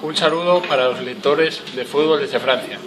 Un saludo para los lectores de fútbol desde Francia.